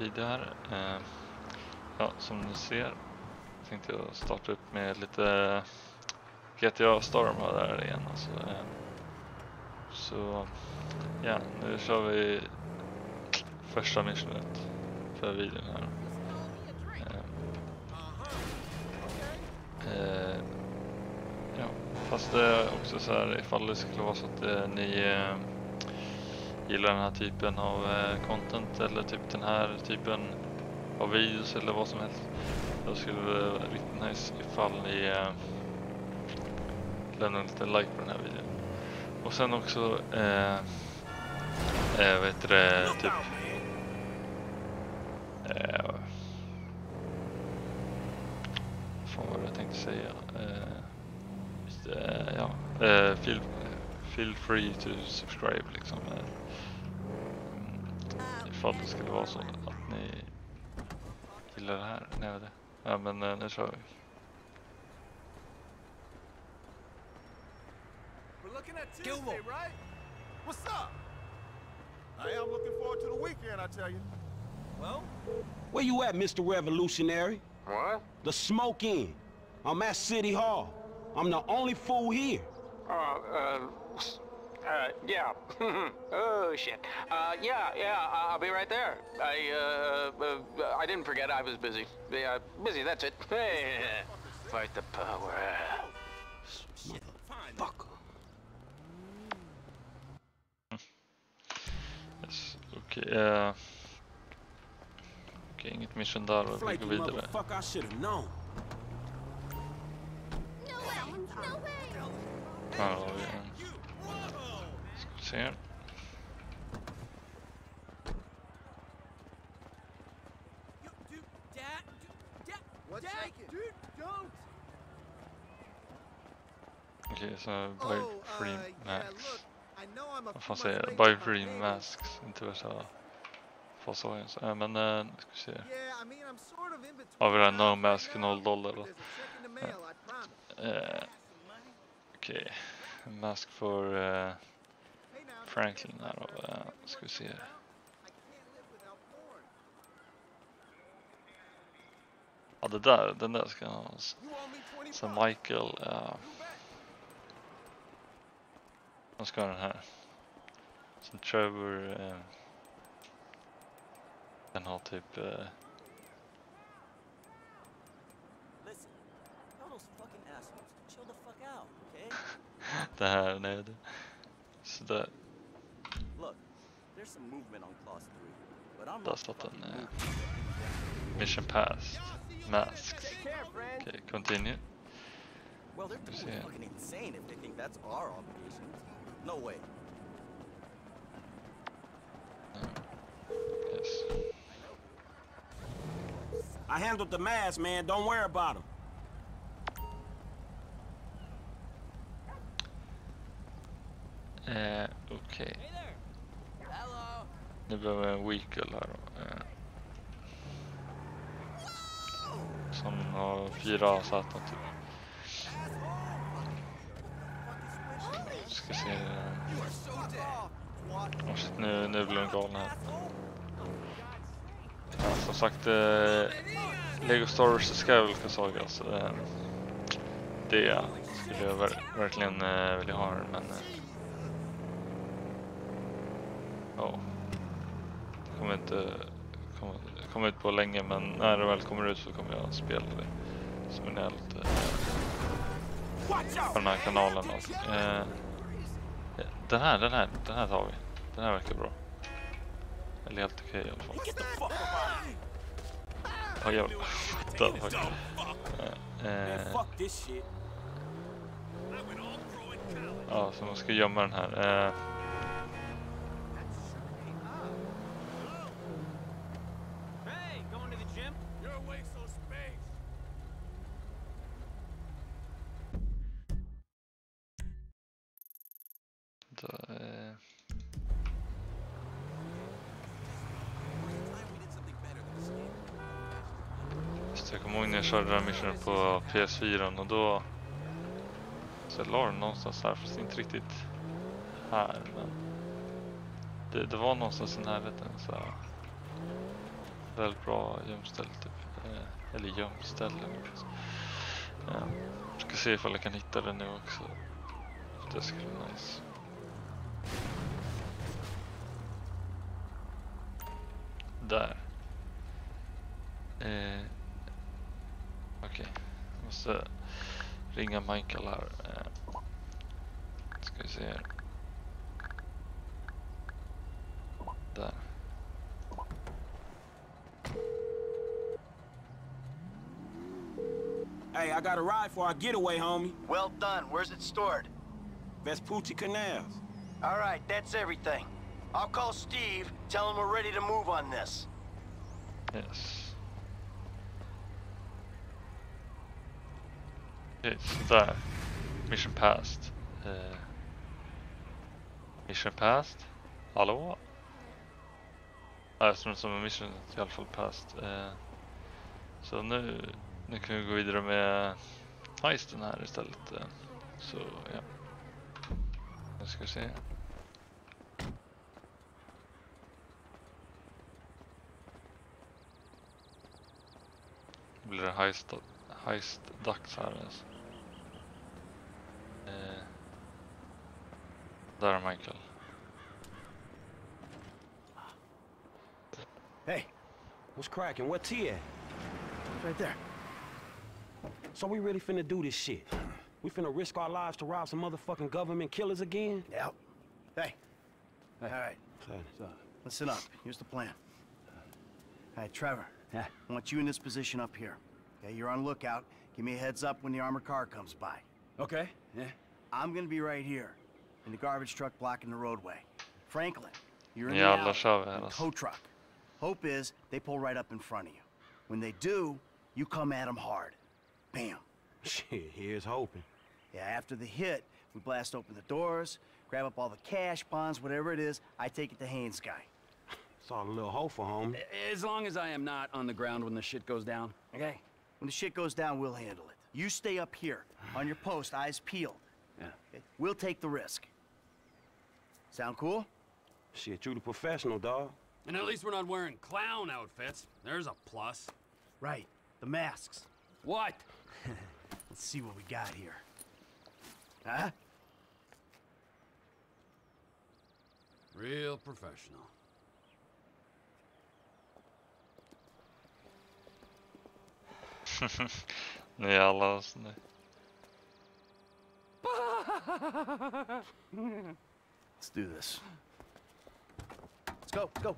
video här. Eh, ja, som ni ser tänkte jag starta upp med lite GTA Storm där igen. Alltså, eh, så ja, nu kör vi första missionet för videon här. Eh, eh ja, fast det är också så här ifall det skulle vara så att eh, ni eh, gillar den här typen av eh, content eller typ den här typen av videos eller vad som helst. Då skulle det vara riktigt nice ifall ni eh, lämnar en liten like på den här videon. Och sen också, eh, eh, vad heter det, typ eh, fan vad var det jag tänkte säga? Eh, just, eh, ja, eh, feel, feel free to subscribe liksom. Eh, ifall det skulle vara så att ni gillar det här. Nej, det. Ja men eh, nu kör vi. We're looking at Tuesday, Gilmore. right? What's up? I am looking forward to the weekend, I tell you. Well, Where you at, Mr. Revolutionary? What? The smoke in. I'm at City Hall. I'm the only fool here. Uh, uh, uh, yeah. oh, shit. Uh, yeah, yeah, I- I'll be right there. I, uh, uh, I didn't forget I was busy. Yeah, busy, that's it. Hey, fight the power. Fucker. Yes. Okej, eh, okej, inget mission där och vi går vidare. motherfucker, I should have known. No way! No way! Här har vi en. Ska vi se. you, dude, Dad, dude, Dad, What's Dad, shaking? dude, don't. Okej, så buy Oh, free uh, yeah, look, I know I'm a Vad fan säger jag? Buy late on my free payment. masks. Inte värsta fasaden. Så, äh, men äh, nu ska vi se. Yeah, I mean, I'm sort of in between Har vi det no mask, now, noll dollar but då? there's a check in the mail, I promise. Eh, Okej, en mask för eh, Hey, now, Franklin här då. Eh, ska vi se. I can't live without porn. Ja, det där, den där ska jag ha. S- You owe me 20 Så bucks. Michael, uh, han ska ha den här. Sen Trevor, eh, den har typ, Listen, tell those fucking assholes chill the fuck out, okay? det här nere. Sådär, Look, there's some movement on clause three, but I'm där not satt fucking den. Eh, mission passed. Masks. Okay, care, friend. Continue. Well, they're totally it. fucking insane if they think that's our obligation. No way. Yes. I handled the mask, man. Don't worry about him. Okej, Hey there. Hello. Nu behöver jag en weakle här då. Eh, som har fyra säten typ. Ska se. Oh shit, nu, nu blir de galna här. Ja, som sagt, eh, Lego Star Wars Skywalker Saga. Så, eh, det skulle jag ver verkligen eh, vilja ha men... Eh, oh. Kommer inte komma, komma ut på länge men när det väl kommer ut så kommer jag spela det. Som en helt eh, på den här kanalen. Alltså. Eh, den här, den här, den här tar vi. Den här verkar bra. Eller helt okej i alla fall. Ja jävlar. Fuck. Eh, ja, så man ska gömma den här. Eh, Hey, going to the gym? You're a waste of space. då, eh, just det, jag kommer ihåg när jag på PS4 och då så jag la den någonstans här fast inte riktigt här men det, det var någonstans i närheten så här. väldigt bra gömställe typ. Eh, eller gömställe. ja. Eh, ska se ifall jag kan hitta den nu också. Det skulle vara nice. Där. Eh, måste ringa Michael här. Eh, ska vi se här. Där. Hey, I got a ride for our getaway, homie. Well done. Where's it stored? Vespucci Canals. All right, that's everything. I'll call Steve, tell him we're ready to move on this. Yes. Okej, där. Uh, mission passed. Uh, mission passed? Hallå? Nej, som, som mission i alla fall passed. Eh, så nu, nu kan vi gå vidare med heisten här istället. Eh, så ja. Nu ska vi se. blir det heist, heist dags här alltså. Eh, där Michael. Hey, what's cracking? Where T at? Right there. So we really finna do this shit? We finna risk our lives to rob some motherfucking government killers again? Yep. Hey. hey. All right. Son, So, listen up. Here's the plan. All right, Trevor. Yeah. I want you in this position up here. Okay, you're on lookout. Give me a heads up when the armored car comes by. Okay, yeah. I'm gonna be right here, in the garbage truck blocking the roadway. Franklin, you're in the Jävlar alley, kör vi här in tow truck. Hope is they pull right up in front of you. When they do, you come at them hard. Bam. Shit, here's hoping. Yeah, after the hit, we blast open the doors, grab up all the cash, bonds, whatever it is. I take it to Haines guy. Saw a little hopeful, homie. As long as I am not on the ground when the shit goes down. Okay? When the shit goes down, we'll handle it. You stay up here, on your post, eyes peeled. Yeah. Okay? We'll take the risk. Sound cool? Shit, you the professional, dog. And at least we're not wearing clown outfits. There's a plus. Right. The masks. What? Let's see what we got here. Huh? Real professional. Ni är alla så ni. Let's do this. Let's go, go.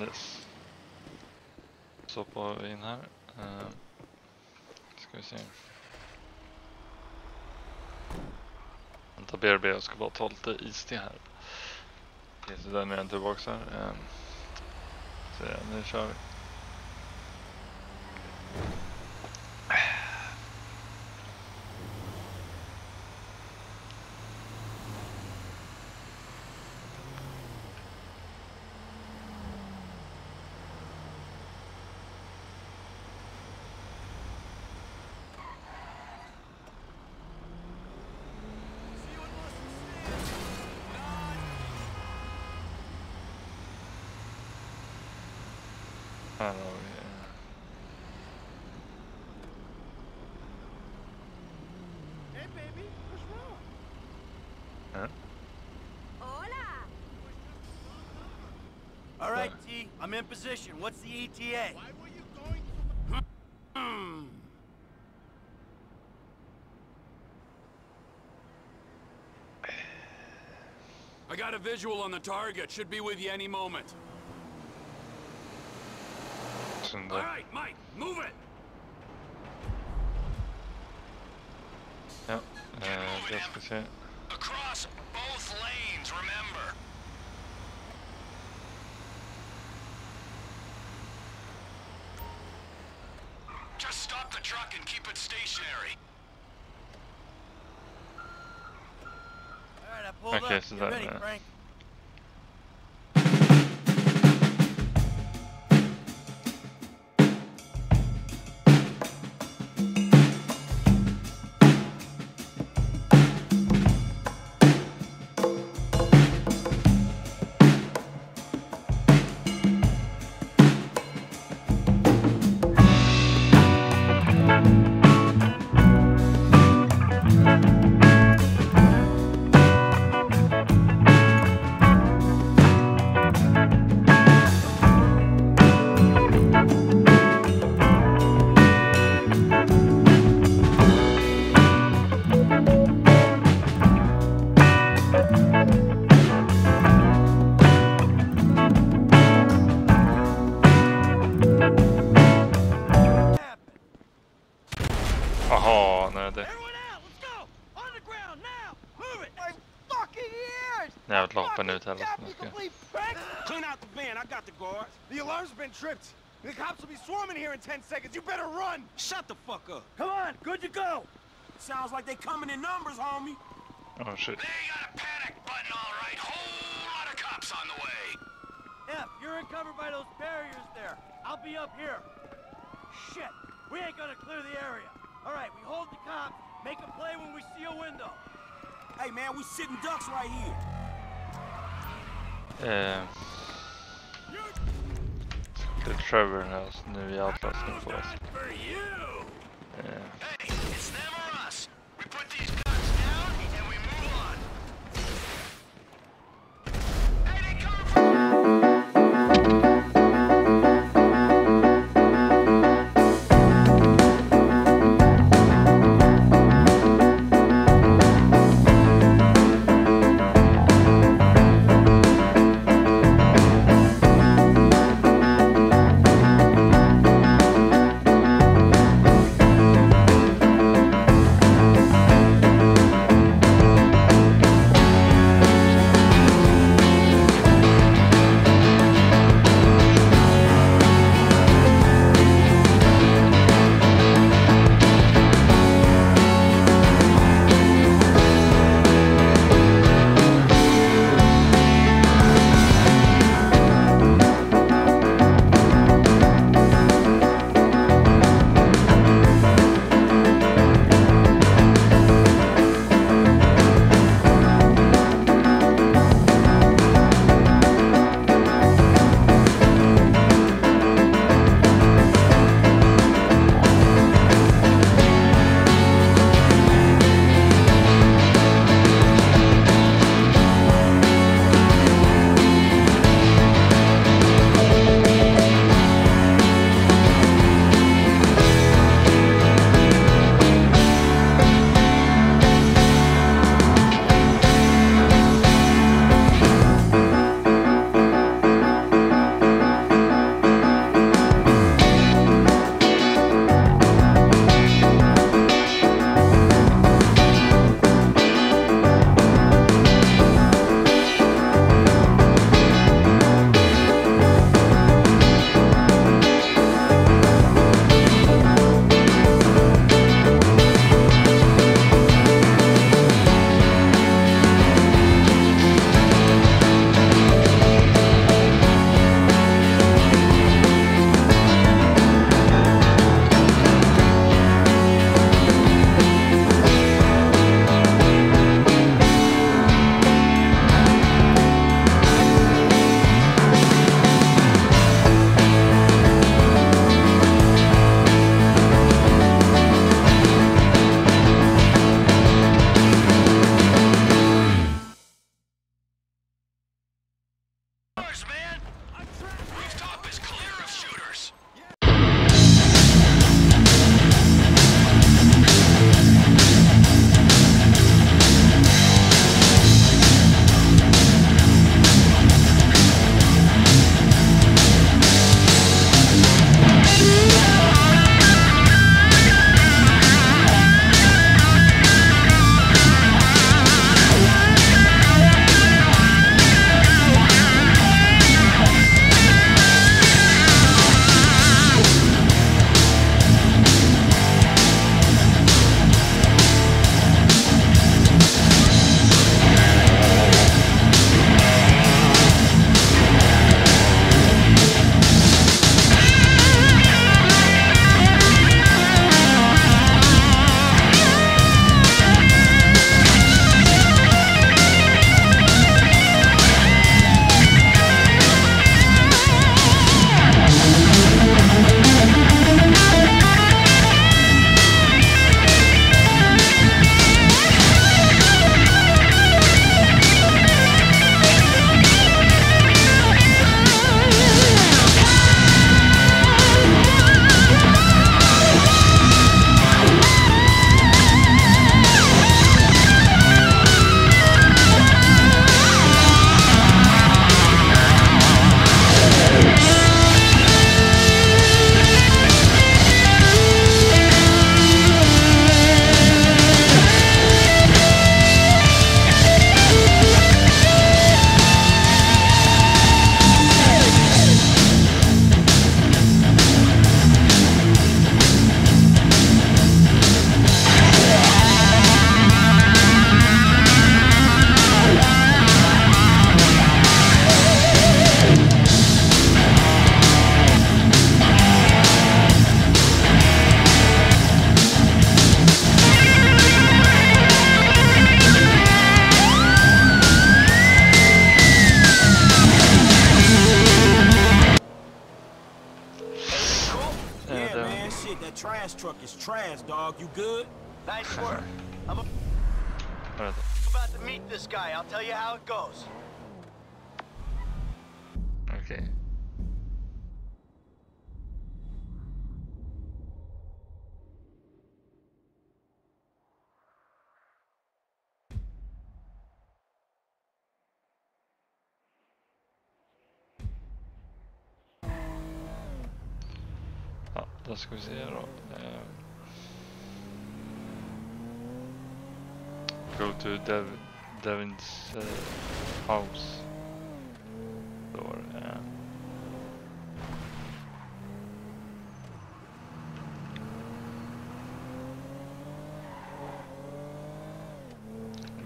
Yes. Så hoppar vi in här. Uh, ska vi se. Vänta BRB, jag ska bara ta lite iste här. Okej, så den är den tillbaks här. Um, så ja, nu kör vi. Eh, Hola! All right, T, I'm in position. What's the ETA? Why were you going to... I got a visual on the target. Should be with you any moment. Şimdi. All right, Mike, move it. Ja, eh, det ska vi se. Across both lanes, remember. Just stop the truck and keep it stationary. All right, I pulled Okay, up. so Get that, ready, Frank. Jävla vapen ut you complete prick! Clean out the van. I got the guards. The alarm's been tripped. The cops will be swarming here in 10 seconds. You better run! Shut the fuck up. Come on! Good to go! Sounds like they coming in numbers, homie. Oh shit. They got a panic button, all right. Whole lot of cops on the way. F, you're uncovered by those barriers there. I'll be up here. Shit! We ain't gonna clear the area. All right, we hold the cops. Make a play when we see a window. Hey, man, we sitting ducks right here. Eh, är Trevor här nu Atlas nu på oss. For you. Eh, trash truck is trash, dog. You good? Nice work. I'm Vänta. about to meet this guy. I'll tell you how it goes. Okej. Där då ska vi se då. Ehm. Go to Dev Devins uh, house. Door. det...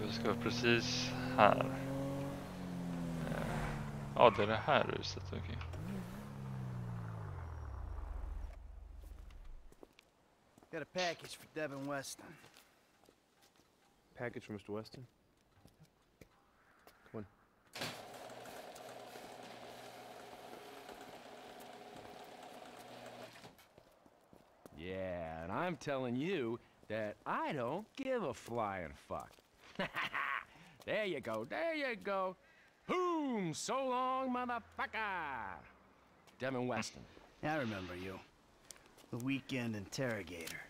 Vi ska precis här. Ehm. Ja, det är det här huset. Okej. Got a package for Devin Weston. Package for Mr. Weston. Come on. Yeah, and I'm telling you that I don't give a flying fuck. there you go, there you go. Boom! So long, motherfucker! Devin Weston. I remember you. The weekend interrogator.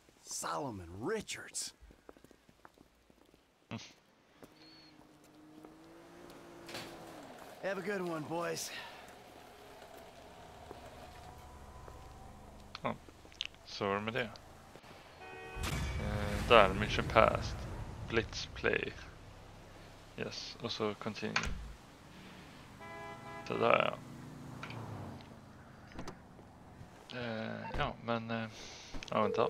Solomon Richards. Have a good one, boys. Ja, så var det med det. Eh, mission passed. Blitz play. Yes, så continue. Det där ja. Eh, ja, men... Eh, ja.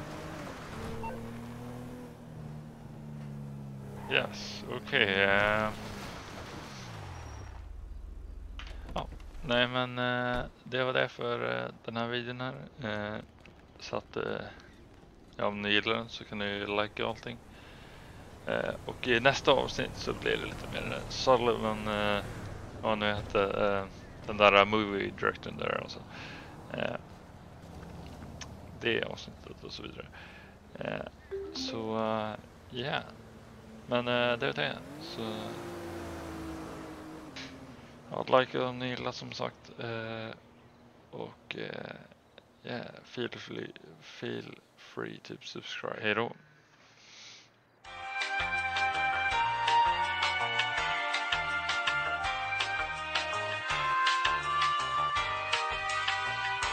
Yes, okej. eh. Ja, nej men eh, det var det för eh, den här videon här. Eh, så att ja, om ni gillar den så kan ni likea allting. Och i nästa avsnitt så blir det lite mer Sullivan, eh, vad nu hette, den där movie directorn där alltså. Det avsnittet och så vidare. Så ja. Yeah. Men eh, det var det. Så... Ja, like om ni gillar som sagt. Eh, och eh, yeah, feel free, feel free to subscribe. Hej då.